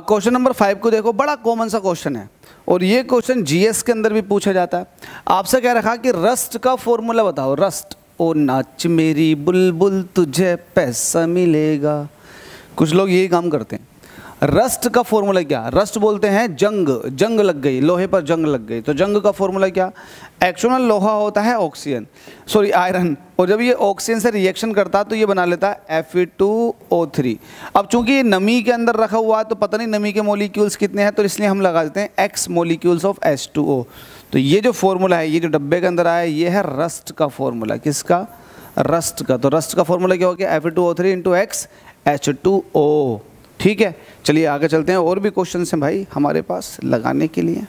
Question number five को देखो, बड़ा कॉमन सा क्वेश्चन है। और ये क्वेश्चन जीएस के अंदर भी पूछा जाता है। आपसे कह रखा कि रस्ट का फॉर्मूला बताओ। रस्ट ओ नाच मेरी बुलबुल, तुझे पैसा मिलेगा। कुछ लोग यही काम करते हैं। रस्ट का फॉर्मूला क्या? रस्ट बोलते हैं जंग जंग लग गई, लोहे पर जंग लग गई। तो जंग का फॉर्मूला क्या? एक्चुअल लोहा होता है ऑक्सीजन सॉरी आयरन और जब ये ऑक्सीजन से रिएक्शन करता तो ये बना लेता है एफ़ टू ओ थ्री अब चूँकि ये नमी के अंदर रखा हुआ है तो पता नहीं नमी के मोलिक्यूल्स कितने हैं तो इसलिए हम लगा देते हैं एक्स मोलिक्यूल्स ऑफ़ एस तो ये जो फॉर्मूला है, ये जो डब्बे के अंदर आया, ये है रस्ट का फॉर्मूला किसका? रस्ट का। तो रस्ट का फॉर्मूला क्या हो गया? F two O three into X H two O ठीक है, चलिए आगे चलते हैं। और भी क्वेश्चन हैं भाई हमारे पास लगाने के लिए।